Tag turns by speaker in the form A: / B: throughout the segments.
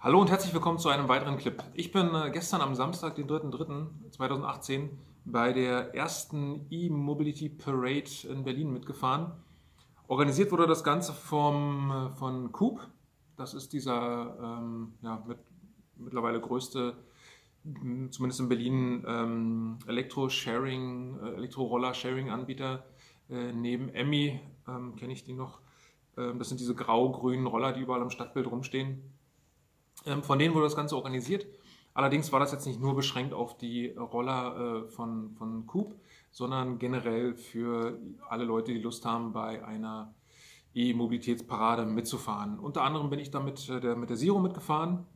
A: Hallo und herzlich willkommen zu einem weiteren Clip. Ich bin äh, gestern am Samstag, den 3.3.2018, bei der ersten E-Mobility Parade in Berlin mitgefahren. Organisiert wurde das Ganze vom, äh, von Coop. Das ist dieser ähm, ja, mit, mittlerweile größte, zumindest in Berlin, ähm, Elektro-Sharing, äh, Elektro-Roller-Sharing-Anbieter. Äh, neben Emmy ähm, kenne ich die noch. Ähm, das sind diese grau-grünen Roller, die überall am Stadtbild rumstehen. Ähm, von denen wurde das Ganze organisiert. Allerdings war das jetzt nicht nur beschränkt auf die Roller äh, von, von Coop, sondern generell für alle Leute, die Lust haben, bei einer E-Mobilitätsparade mitzufahren. Unter anderem bin ich da mit äh, der, mit der Zero mitgefahren,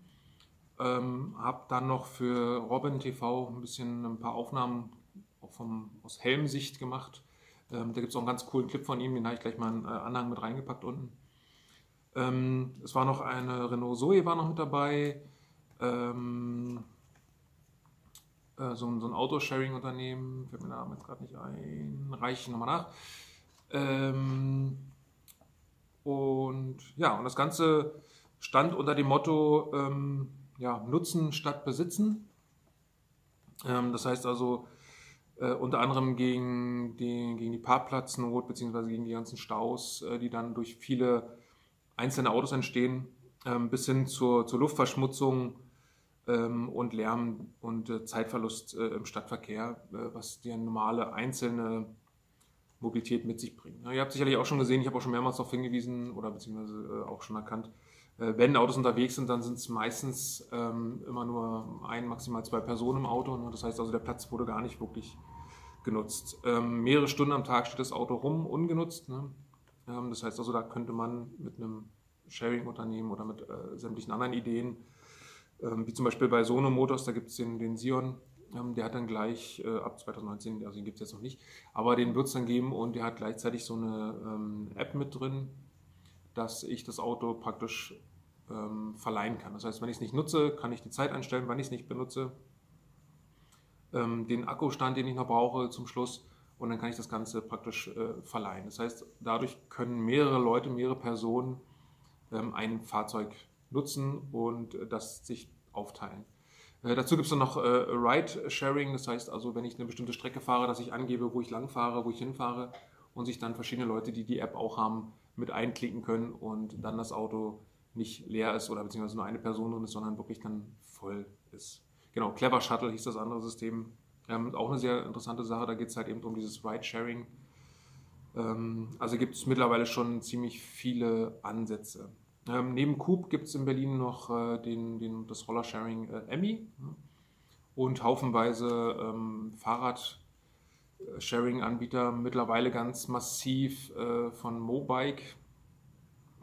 A: ähm, habe dann noch für Robin TV ein bisschen ein paar Aufnahmen auch vom, aus Helmsicht gemacht. Ähm, da gibt es auch einen ganz coolen Clip von ihm, den habe ich gleich mal einen äh, Anhang mit reingepackt unten. Ähm, es war noch eine Renault Zoe war noch mit dabei. Ähm, äh, so, ein, so ein Autosharing-Unternehmen, fällt mir der Name jetzt gerade nicht ein, reiche ich nochmal nach. Ähm, und ja, und das Ganze stand unter dem Motto ähm, ja, Nutzen statt Besitzen. Ähm, das heißt also äh, unter anderem gegen die, gegen die Parkplatznot bzw. gegen die ganzen Staus, äh, die dann durch viele einzelne Autos entstehen, ähm, bis hin zur, zur Luftverschmutzung ähm, und Lärm und äh, Zeitverlust äh, im Stadtverkehr, äh, was die normale einzelne Mobilität mit sich bringt. Ihr habt sicherlich auch schon gesehen, ich habe auch schon mehrmals darauf hingewiesen oder beziehungsweise auch schon erkannt, wenn Autos unterwegs sind, dann sind es meistens ähm, immer nur ein, maximal zwei Personen im Auto. Ne? Das heißt also, der Platz wurde gar nicht wirklich genutzt. Mehrere Stunden am Tag steht das Auto rum, ungenutzt. Ähm, das heißt also, da könnte man mit einem Sharing-Unternehmen oder mit äh, sämtlichen anderen Ideen, ähm, wie zum Beispiel bei Sono Motors, da gibt es den, den Sion, ähm, der hat dann gleich äh, ab 2019, also den gibt es jetzt noch nicht, aber den wird es dann geben und der hat gleichzeitig so eine ähm, App mit drin, dass ich das Auto praktisch ähm, verleihen kann. Das heißt, wenn ich es nicht nutze, kann ich die Zeit einstellen, wann ich es nicht benutze, ähm, den Akkustand, den ich noch brauche zum Schluss und dann kann ich das Ganze praktisch äh, verleihen. Das heißt, dadurch können mehrere Leute, mehrere Personen ähm, ein Fahrzeug nutzen und äh, das sich aufteilen. Äh, dazu gibt es dann noch äh, Ride-Sharing, das heißt also, wenn ich eine bestimmte Strecke fahre, dass ich angebe, wo ich lang fahre, wo ich hinfahre und sich dann verschiedene Leute, die die App auch haben, mit einklicken können und dann das Auto nicht leer ist oder beziehungsweise nur eine Person drin ist, sondern wirklich dann voll ist. Genau, Clever Shuttle hieß das andere System. Ähm, auch eine sehr interessante Sache, da geht es halt eben um dieses Ride-Sharing. Ähm, also gibt es mittlerweile schon ziemlich viele Ansätze. Ähm, neben Coop gibt es in Berlin noch äh, den, den, das Rollersharing äh, Emmy ne? und haufenweise ähm, Fahrrad-Sharing-Anbieter, mittlerweile ganz massiv äh, von Mobike.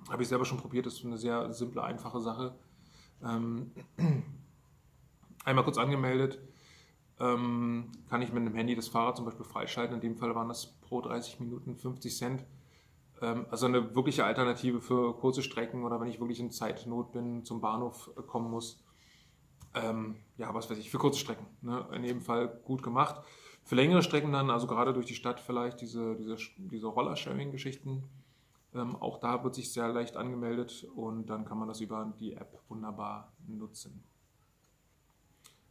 A: Habe ich selber schon probiert, das ist eine sehr simple, einfache Sache. Ähm, einmal kurz angemeldet, ähm, kann ich mit einem Handy das Fahrrad zum Beispiel freischalten. In dem Fall waren das pro 30 Minuten 50 Cent. Ähm, also eine wirkliche Alternative für kurze Strecken oder wenn ich wirklich in Zeitnot bin, zum Bahnhof äh, kommen muss. Ähm, ja, was weiß ich, für kurze Strecken. Ne? In jedem Fall gut gemacht. Für längere Strecken dann, also gerade durch die Stadt vielleicht diese, diese, diese Roller-Sharing-Geschichten. Ähm, auch da wird sich sehr leicht angemeldet und dann kann man das über die App wunderbar nutzen.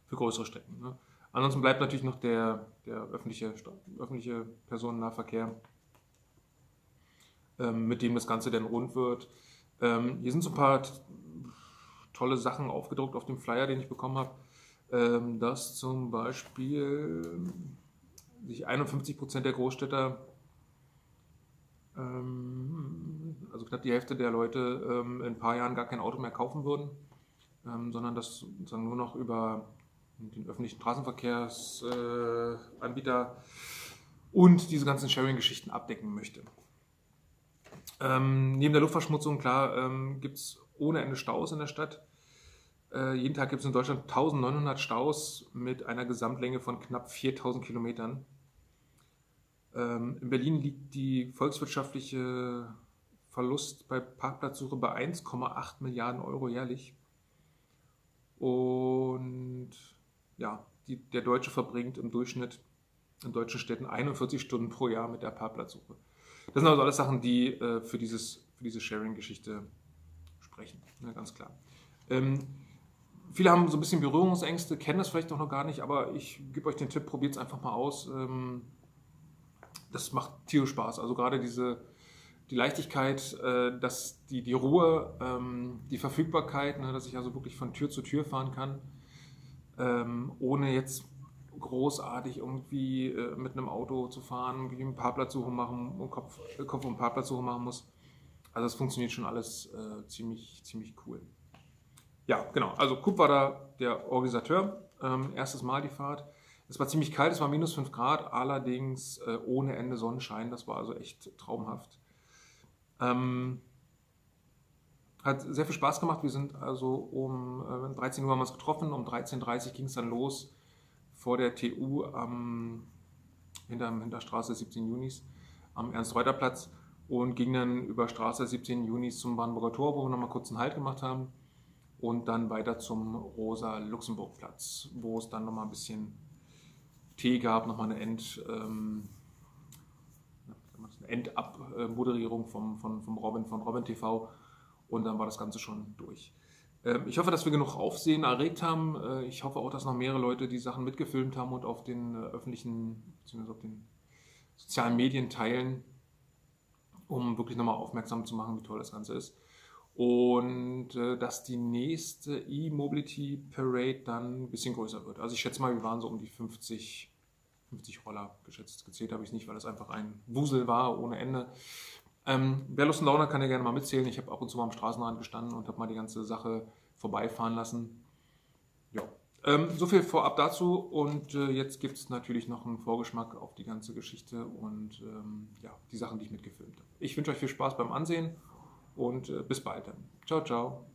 A: Für größere Strecken. Ne? Ansonsten bleibt natürlich noch der, der öffentliche, öffentliche Personennahverkehr ähm, mit dem das Ganze dann rund wird. Ähm, hier sind so ein paar tolle Sachen aufgedruckt auf dem Flyer, den ich bekommen habe. Ähm, dass zum Beispiel sich 51 Prozent der Großstädter, ähm, also knapp die Hälfte der Leute, ähm, in ein paar Jahren gar kein Auto mehr kaufen würden, ähm, sondern das nur noch über den öffentlichen Straßenverkehrsanbieter äh, und diese ganzen Sharing-Geschichten abdecken möchte. Ähm, neben der Luftverschmutzung, klar, ähm, gibt es ohne Ende Staus in der Stadt. Äh, jeden Tag gibt es in Deutschland 1900 Staus mit einer Gesamtlänge von knapp 4000 Kilometern. Ähm, in Berlin liegt die volkswirtschaftliche Verlust bei Parkplatzsuche bei 1,8 Milliarden Euro jährlich. Und ja, die, der Deutsche verbringt im Durchschnitt in deutschen Städten 41 Stunden pro Jahr mit der Parkplatzsuche. Das sind also alles Sachen, die äh, für, dieses, für diese Sharing-Geschichte sprechen, ne, ganz klar. Ähm, viele haben so ein bisschen Berührungsängste, kennen das vielleicht auch noch gar nicht, aber ich gebe euch den Tipp, probiert es einfach mal aus. Ähm, das macht tierisch Spaß. Also gerade diese die Leichtigkeit, äh, dass die, die Ruhe, ähm, die Verfügbarkeit, ne, dass ich also wirklich von Tür zu Tür fahren kann, ähm, ohne jetzt großartig irgendwie äh, mit einem Auto zu fahren, irgendwie einen Parkplatzsuche machen und Kopf, Kopf und Parkplatzsuche machen muss. Also das funktioniert schon alles äh, ziemlich, ziemlich cool. Ja, genau. Also Coop war da der Organisateur. Ähm, erstes Mal die Fahrt. Es war ziemlich kalt, es war minus 5 Grad, allerdings äh, ohne Ende Sonnenschein. Das war also echt traumhaft. Ähm, hat sehr viel Spaß gemacht. Wir sind also um äh, 13 Uhr haben wir uns getroffen, um 13.30 Uhr ging es dann los vor der TU am hinter, hinter Straße 17 Junis am Ernst-Reuter-Platz und ging dann über Straße 17 Junis zum Brandenburger Tor, wo wir nochmal kurz einen Halt gemacht haben und dann weiter zum Rosa-Luxemburg-Platz, wo es dann nochmal ein bisschen Tee gab, nochmal eine End, ähm, Endabmoderierung vom, von, vom Robin, von Robin TV und dann war das Ganze schon durch. Ähm, ich hoffe, dass wir genug Aufsehen erregt haben. Äh, ich hoffe auch, dass noch mehrere Leute die Sachen mitgefilmt haben und auf den äh, öffentlichen, beziehungsweise auf den sozialen Medien teilen, um wirklich nochmal aufmerksam zu machen, wie toll das Ganze ist. Und äh, dass die nächste E-Mobility Parade dann ein bisschen größer wird. Also ich schätze mal, wir waren so um die 50 50 Roller geschätzt. Gezählt habe ich nicht, weil es einfach ein Wusel war ohne Ende. Ähm, wer Lust und Laune kann ja gerne mal mitzählen. Ich habe ab und zu mal am Straßenrand gestanden und habe mal die ganze Sache vorbeifahren lassen. Ja. Ähm, so viel vorab dazu und äh, jetzt gibt es natürlich noch einen Vorgeschmack auf die ganze Geschichte und ähm, ja, die Sachen, die ich mitgefilmt habe. Ich wünsche euch viel Spaß beim Ansehen und äh, bis bald. Ciao, ciao.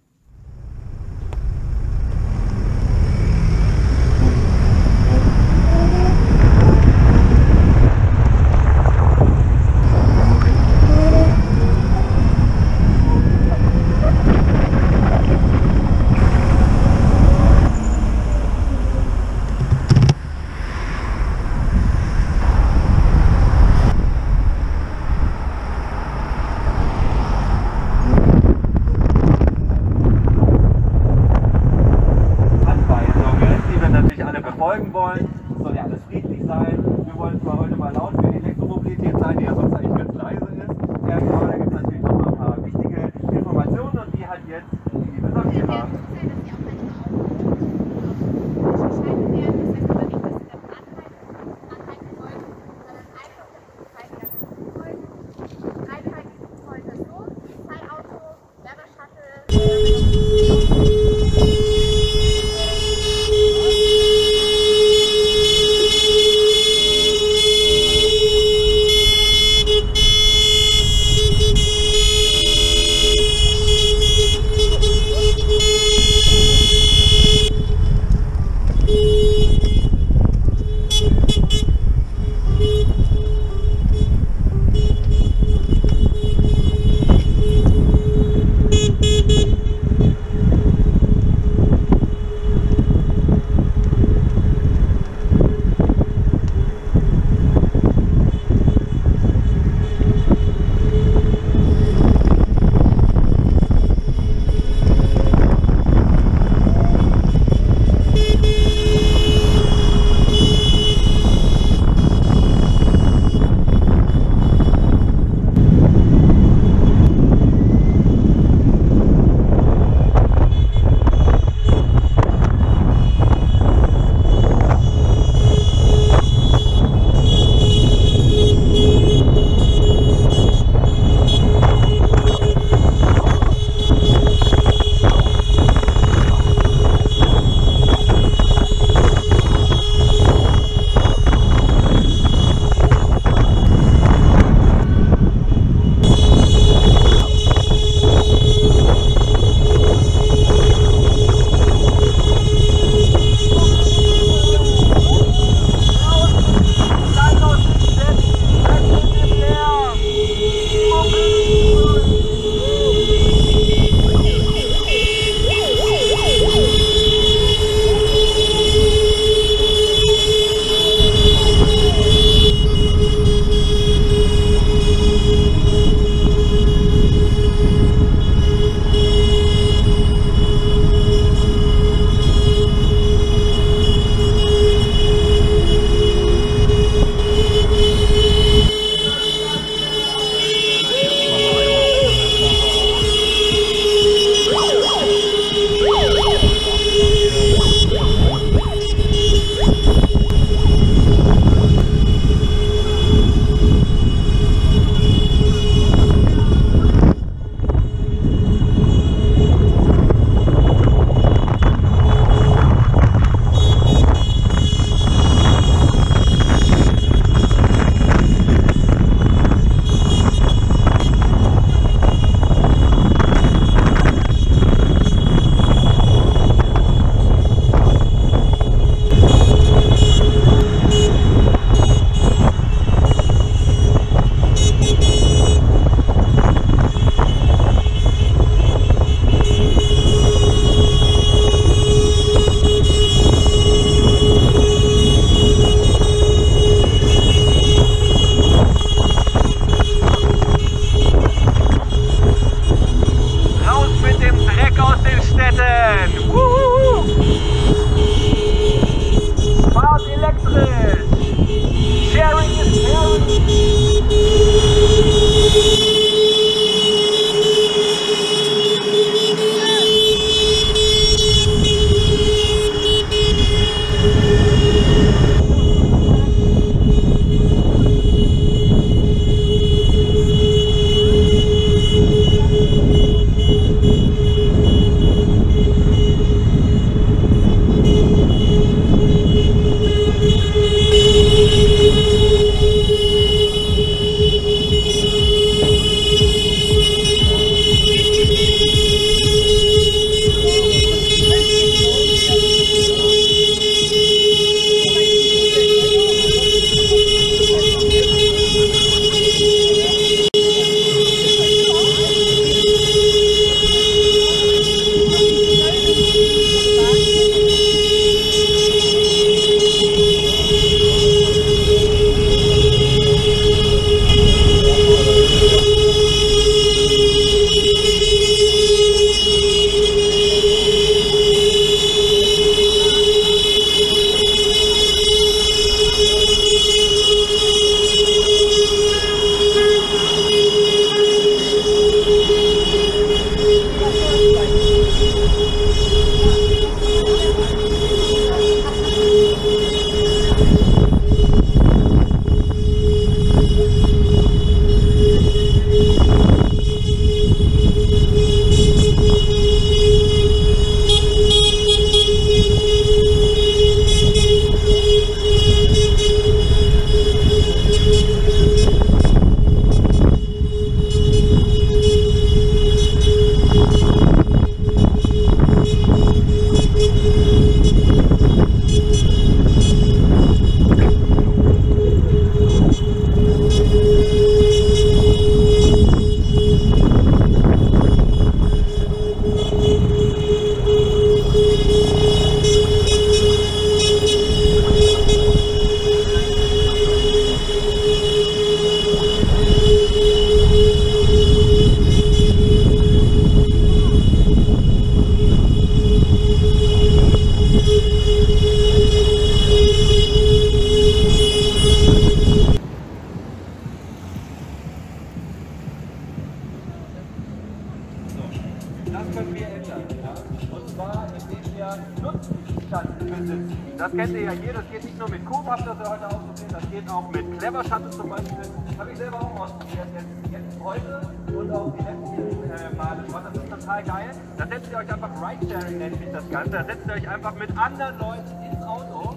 B: Mit Shuttle zum Beispiel. Habe ich selber auch ausprobiert, jetzt, jetzt heute und auch die letzten äh, Male schon. Das ist total geil. Da setzt ihr euch einfach Ridesharing, nennt sich das Ganze. Da setzt ihr euch einfach mit anderen Leuten ins Auto.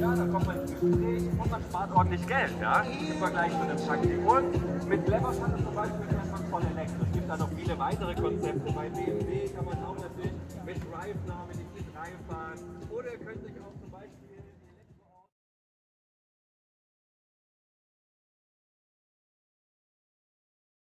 B: Ja, da kommt man ins Gespräch und man spart ordentlich Geld, ja, im Vergleich zu einem Taxi. Und mit Clever Shuttle zum Beispiel man voll elektrisch. Es gibt da noch viele weitere Konzepte. Bei BMW kann man auch